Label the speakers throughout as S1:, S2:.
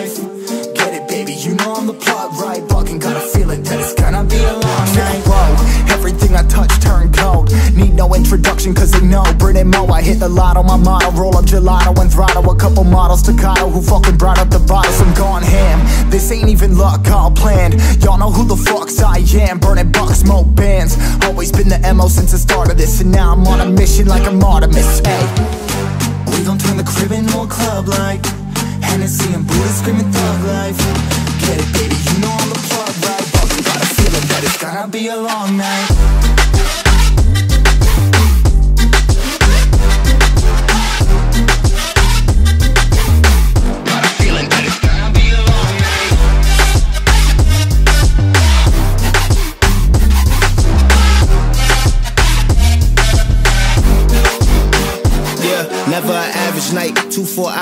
S1: life. Get it baby, you know I'm the plot right? Fucking got a feeling that it's gonna be a long night. Whoa, everything I touch turn cold. Need no introduction cause they know. Brit and Mo, I hit the lotto, my motto Roll up gelato and throttle. A couple models staccato who fucking brought up the bottles I'm gone ham, this ain't even luck, all planned. Y'all know who the fucks I am. Burning bucks, smoke bands. Always been the MO since the start of this And now I'm on a mission like I'm Artemis, hey we gon' turn the crib into a club like Hennessy and Buddha screaming thug life Get it, baby, you know I'm the plug, right? But you got a feeling that it's gonna be a long night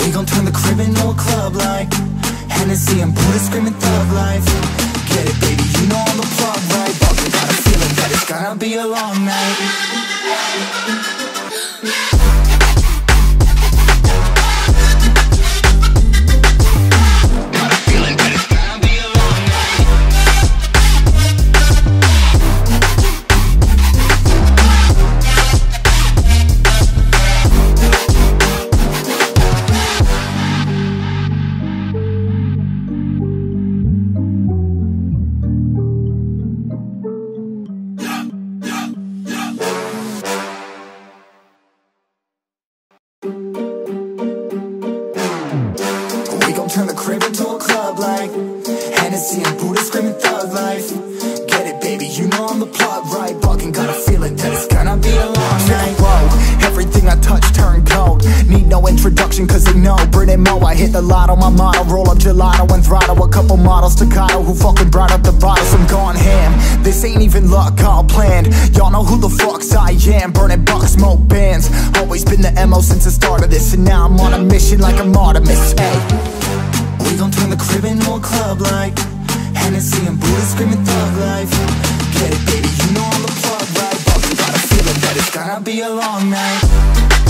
S1: We gon' turn the crib into a club like Hennessy and Buddha screaming thug life Get it, baby, you know I'm the plug, right? But you got a feeling that it's gonna be a long night models staccato who fucking brought up the bottles I'm gone ham, this ain't even luck, all planned. Y'all know who the fucks I am. Burning bucks, smoke bands. Always been the MO since the start of this And now I'm on a mission like I'm Artemis, hey. We gon' turn the crib into a club like Hennessy and Buddha screaming thug life. Get it, baby, you know I'm the plug, right? But got a feeling that it's gonna be a long night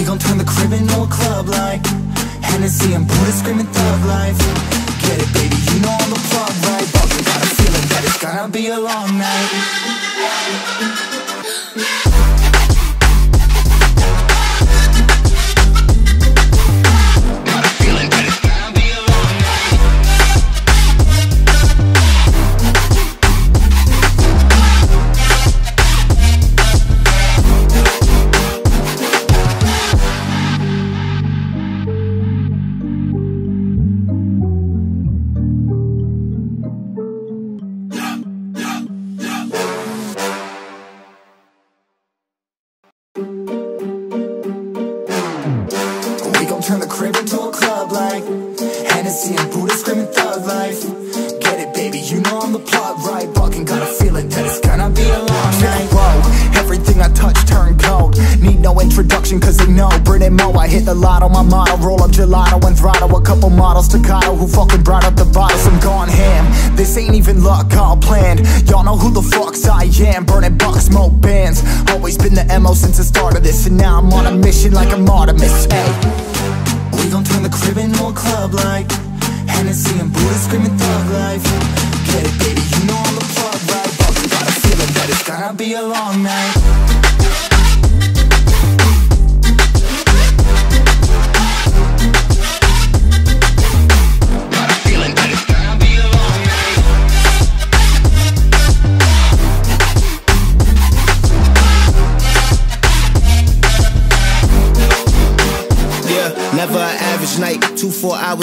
S1: We gon' turn the crib into a club like Hennessy and Buddha screaming thug life Get it, baby, you know I'm the plug, right? But you got a feeling that it's gonna be a long night cause they know Britney Mo, I hit the lotto, my motto Roll up gelato and throttle. A couple models to staccato who fucking brought up the bottles I'm gone ham, this ain't even luck, all planned. Y'all know who the fucks I am. Burning bucks, smoke bands. Always been the MO since the start of this And now I'm on a mission like I'm Artemis, hey. We gon' turn the crib into a club like Hennessy and Buddha screaming thug life. Get it baby, you know I'm the plug, right? But got a feeling that it's gonna be a long night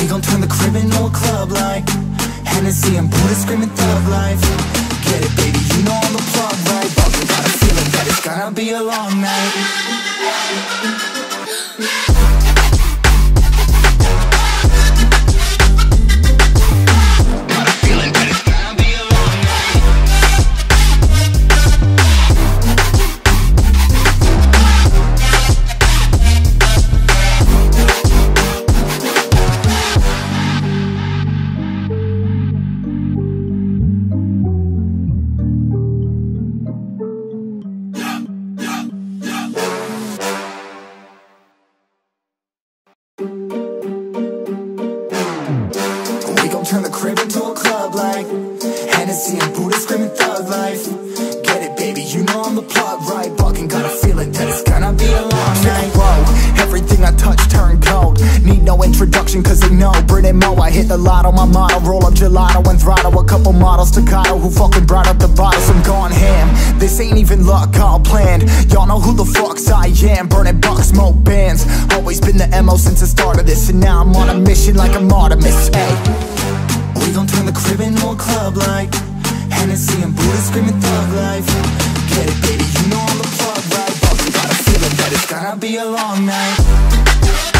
S1: We gon' turn the crib into a club like Hennessy and Buddha screaming thug life Get it baby, you know I'm the plug, right? But got a feeling that it's gonna be a long night hit the lotto, my motto Roll up gelato and throttle. A couple models staccato who fucking brought up the bottles I'm gone ham, this ain't even luck, all planned. Y'all know who the fucks I am. Burning bucks, smoke bands. Always been the MO since the start of this And now I'm on a mission like I'm Artemis, hey we gon' turn the crib into a club like Hennessy and Buddha screaming thug life. Get it baby, you know I'm the plug, right? But we got a feeling that it's gonna be a long night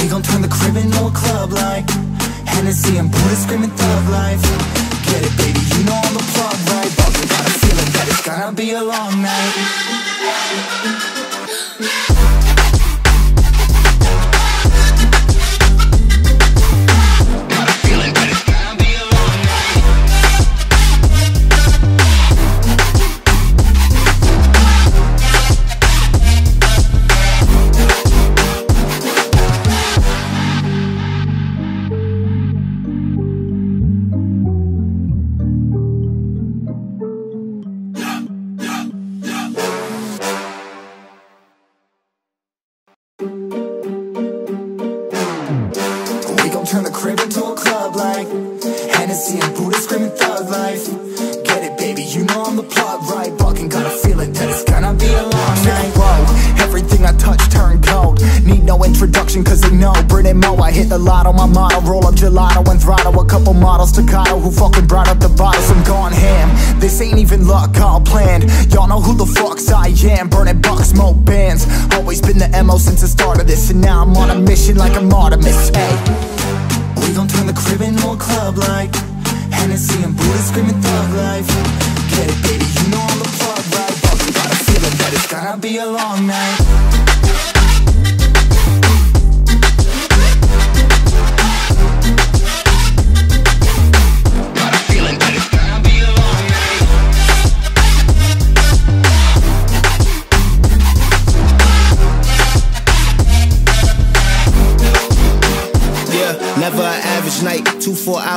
S1: We gon' turn the crib into a club like Hennessy and Buddha screaming thug life Get it baby, you know I'm the plug, right? But we got a feeling that it's gonna be a long night introduction cause they know Britney Mo, I hit the lotto, my motto Roll up gelato and throttle. A couple models staccato who fucking brought up the bottles I'm gone ham, this ain't even luck, all planned. Y'all know who the fucks I am. Burning bucks, smoke bands. Always been the MO since the start of this And now I'm on a mission like I'm Artemis, hey We gon' turn the crib into a club like Hennessy and Buddha screaming thug life. Get it, baby, you know I'm the plug, right? Got a feeling that it's gonna be a long night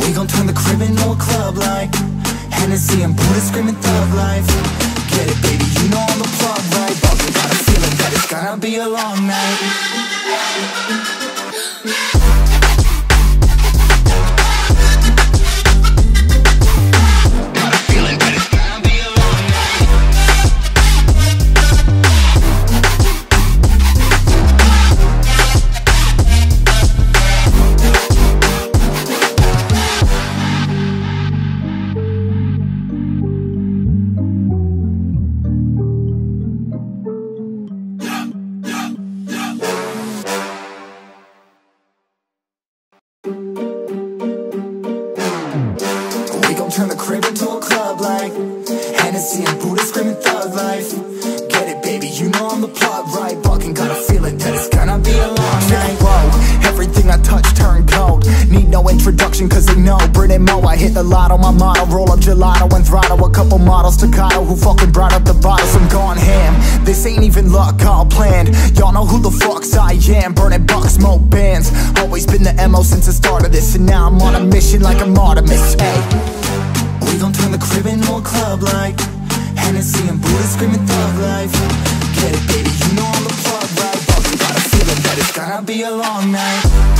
S1: We gon' turn the crib into a club like Hennessy and Buddha screaming thug life Get it, baby, you know I'm the plug, right? But we got a feeling that it's gonna be a long night cause they know Brit and Mo, I hit the lotto, my motto Roll up gelato and throttle. A couple models Staccato who fucking brought up the bottles I'm gone ham, this ain't even luck, all planned. Y'all know who the fucks I am. Burning bucks, smoke bands. Always been the MO since the start of this And now I'm on a mission like I'm Artemis, hey. We gon' turn the crib into a club like Hennessy and Buddha screaming thug life. Get it, baby, you know I'm the plug, right? But we got a feeling that it's gonna be a long night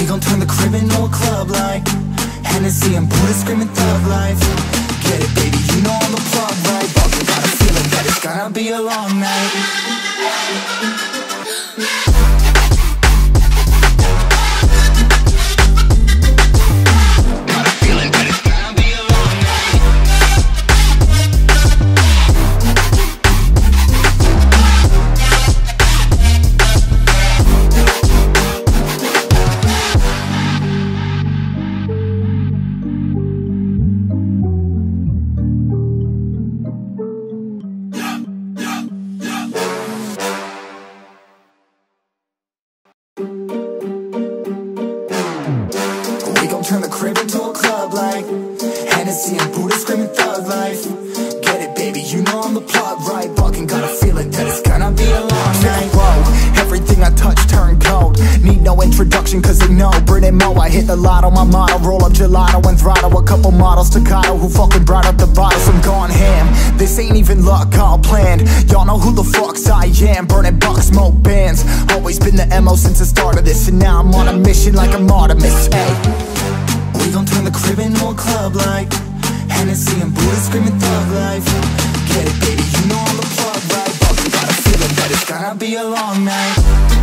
S1: We gon' turn the crib into a club like Hennessy and Buddha screaming thug life Get it, baby, you know I'm the plug, right? But we got a feeling that it's gonna be a long night Hennessy and Buddha screaming thug life. Get it, baby, you know I'm the plot right? Fucking got a feeling that it's gonna be a long night. Whoa, everything I touch turn cold Need no introduction cause they know. Brit and Mo, I hit the lotto, my motto. Roll up gelato and throttle a couple models Staccato who fucking brought up the bottles I'm gone ham, this ain't even luck, all planned. Y'all know who the fucks I am. Burning bucks, smoke bands. Always been the MO since the start of this And now I'm on a mission like I'm Artemis, hey we gon' turn the crib into a club like Hennessy and Buddha screaming thug life Get it, baby, you know I'm the plug, right? But we got a feeling that it's gonna be a long night